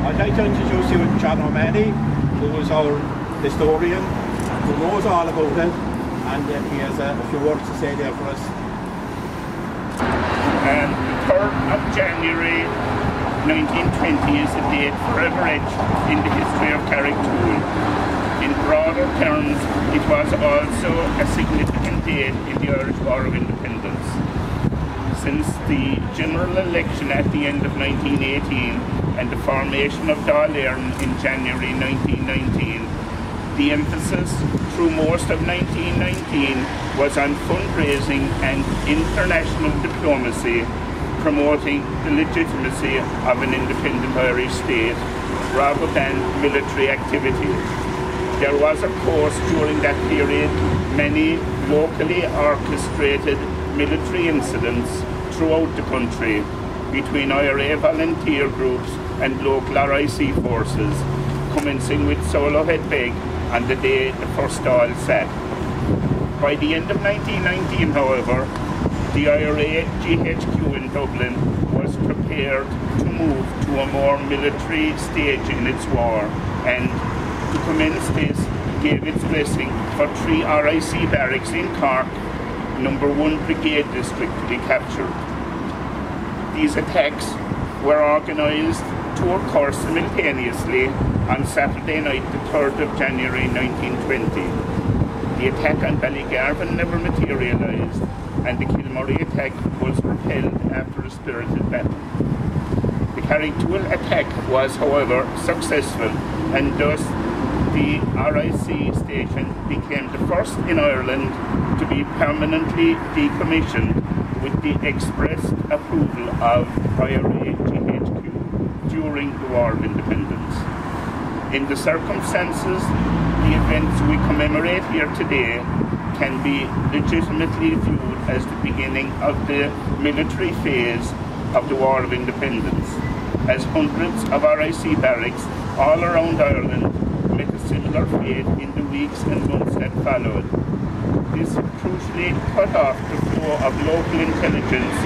I'd like to introduce you to John O'Malley, who is our historian, who knows all about it, and uh, he has a, a few words to say there for us. And the 3rd of January 1920 is a date forever etched in the history of Carrigtwohill. In broader terms, it was also a significant date in the Irish War of Independence. Since the general election at the end of 1918 and the formation of Dáil in January 1919, the emphasis through most of 1919 was on fundraising and international diplomacy promoting the legitimacy of an independent Irish state rather than military activity. There was, of course, during that period, many locally orchestrated military incidents throughout the country between IRA volunteer groups and local RIC forces, commencing with Solohead Beg on the day the first Dáil set. By the end of 1919, however, the IRA GHQ in Dublin was prepared to move to a more military stage in its war and to commence this gave its blessing for three RIC barracks in Cork, number one brigade district to be captured. These attacks were organised to occur simultaneously on Saturday night, the 3rd of January 1920. The attack on Ballygarvan never materialised and the Kilmurry attack was repelled after a spirited battle. The Carrigtwohill attack was, however, successful and thus the RIC station became the first in Ireland to be permanently decommissioned with the expressed approval of GHQ during the War of Independence. In the circumstances, the events we commemorate here today can be legitimately viewed as the beginning of the military phase of the War of Independence, as hundreds of RIC barracks all around Ireland met a similar fate in the weeks and months that followed. This crucially cut off the flow of local intelligence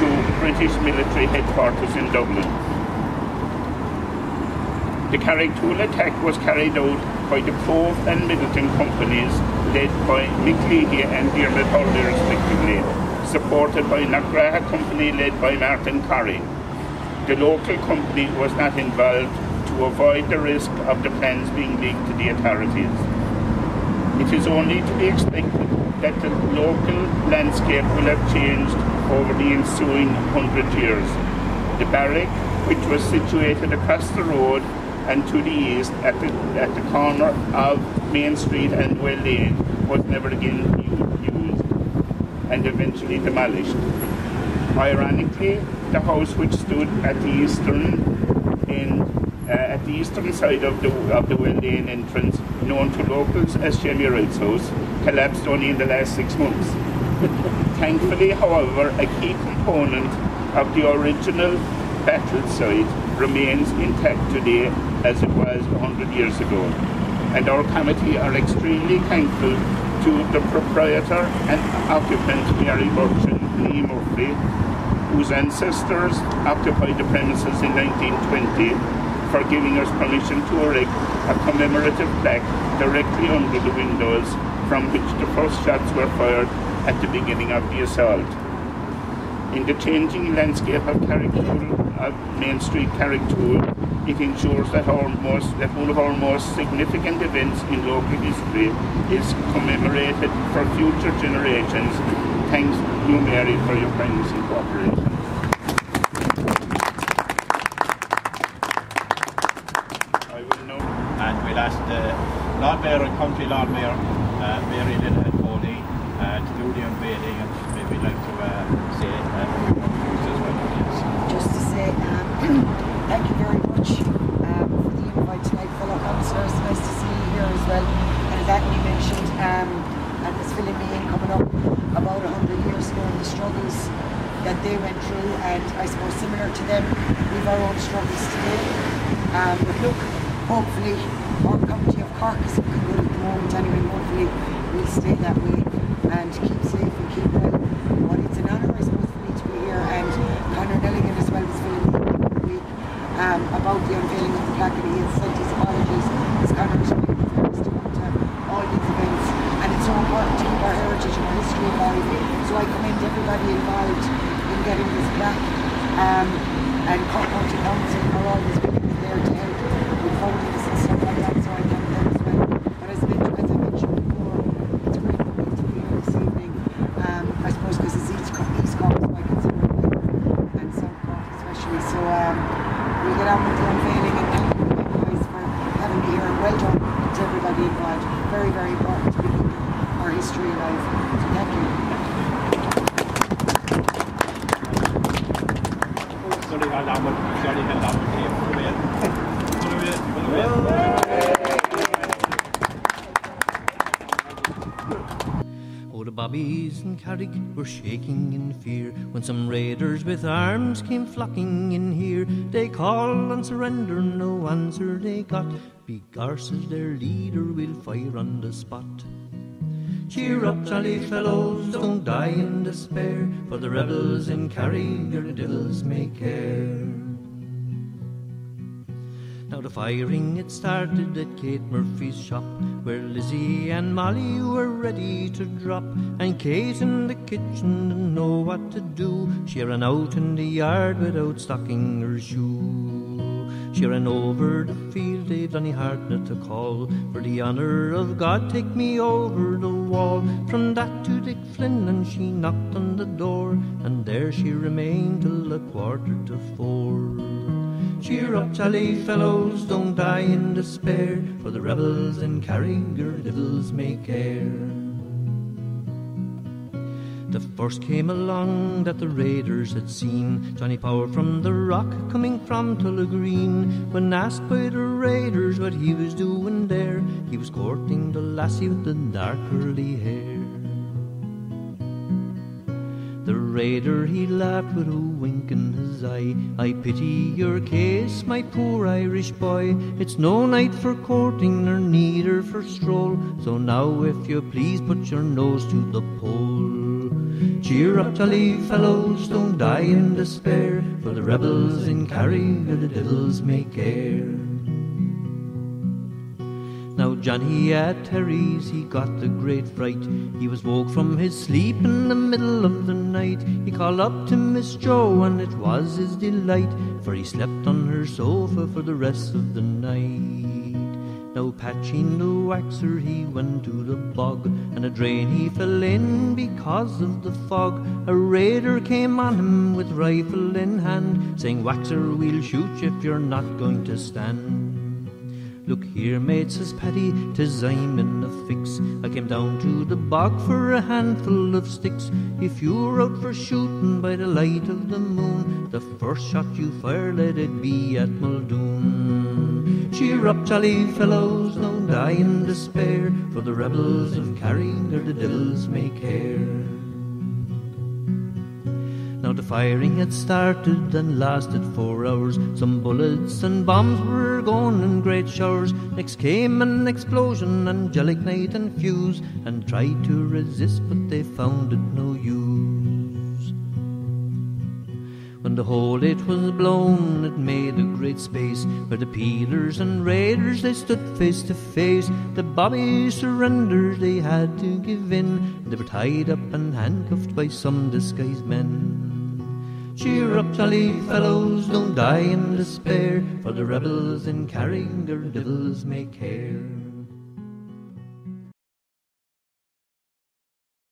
to British military headquarters in Dublin. The Carrigtwohill attack was carried out by the Cobh and Midleton companies led by Mick Leahy and Diarmuid Hurley respectively, supported by Knockraha company led by Martin Corry. The local company was not involved to avoid the risk of the plans being leaked to the authorities. It is only to be expected that the local landscape will have changed over the ensuing hundred years. The barrack, which was situated across the road and to the east at the, at the corner of Main Street and Well Lane was never again used and eventually demolished. Ironically, the house which stood at the eastern end, uh, at the eastern side of the of the Well Lane entrance, known to locals as Jamie Wright's house, collapsed only in the last six months. Thankfully, however, a key component of the original battle site remains intact today as it was 100 years ago. And our committee are extremely thankful to the proprietor and occupant Mary Burchin Lee Murphy, whose ancestors occupied the premises in 1920 for giving us permission to erect a commemorative plaque directly under the windows from which the first shots were fired at the beginning of the assault. In the changing landscape of of Main Street Carrigtwohill, it ensures that, our most, that one of our most significant events in local history is commemorated for future generations. Thanks you, Mary, for your kindness and cooperation. I will now And we'll ask the Lord Mayor and County Lord Mayor, uh, Mary Linehan Foley, uh, to do the unveiling and maybe like to uh, say uh, a few more views as well. Yes. just to say um, thank you very much um, for the invite tonight, fellow councillors. Nice to see you here as well. And as Anthony mentioned, um, and this filling me in coming up about 100 years ago and the struggles that they went through, and I suppose similar to them, we've our own struggles today. Um, but look, hopefully, our county of Cork is looking good at the moment anyway. Hopefully, we'll stay that way and keep safe and keep well. But it's an honour, I suppose, for me to be here, and Conor Nelligan as well was in the week um, about the unveiling of the alive. So I commend everybody involved in getting this back. Um, and Cork County Council are always willing and there to help with fundings and stuff like that. So I thank them as well. But as, mentioned, as I mentioned before, it's great for me to be here this evening. Um, I suppose because it's East Cork, East Cork, so I consider it my home, and South Cork especially. So um, we'll get on with the unveiling and thank you guys for having me here. And well done to everybody. Very, very important to be keeping our history alive. So thank you. Oh, the bobbies in Carrig were shaking in fear when some raiders with arms came flocking in here. They called on surrender, no answer they got. Big arses, their leader will fire on the spot. Cheer up, jolly fellows, don't die in despair, for the rebels in Carrig the devils may care. Now the firing it started at Kate Murphy's shop, where Lizzie and Molly were ready to drop, and Kate in the kitchen didn't know what to do. She ran out in the yard without stocking her shoe. She ran over the field, they'd Donny Hartnett to call, for the honour of God, take me over the wall. From that to Dick Flynn, and she knocked on the door, and there she remained till a quarter to four. Cheer up, jolly fellows, don't die in despair, for the rebels in Carriger devils may care. The first came along that the raiders had seen Johnny Power from the rock coming from Tullagreen. When asked by the raiders what he was doing there, he was courting the lassie with the dark curly hair. The raider he laughed with a wink in his eye. I pity your case, my poor Irish boy. It's no night for courting nor neither for stroll. So now, if you please, put your nose to the pole. Cheer up, jolly fellows, don't die in despair, for the rebels in Carrig the devils may care. Now Johnny at Terry's, he got the great fright. He was woke from his sleep in the middle of the night. He called up to Miss Joe, and it was his delight, for he slept on her sofa for the rest of the night. Now patching the waxer, he went to the bog, and a drain he fell in because of the fog. A raider came on him with rifle in hand, saying, Waxer, we'll shoot you if you're not going to stand. Look here, mate, says Paddy, tis I'm in a fix. I came down to the bog for a handful of sticks. If you're out for shooting by the light of the moon, the first shot you fire, let it be at Muldoon. Cheer up, jolly fellows, don't die in despair, for the rebels of Carrig or the devils may care. Now the firing had started and lasted four hours. Some bullets and bombs were gone in great showers. Next came an explosion, angelic night and fuse, and tried to resist, but they found it no use. When the whole it was blown, it made a great space where the peelers and raiders they stood face to face. The bobbies surrendered, they had to give in. They were tied up and handcuffed by some disguised men. Cheer up, jolly fellows, don't die in despair, for the rebels in Carrig their devils may care.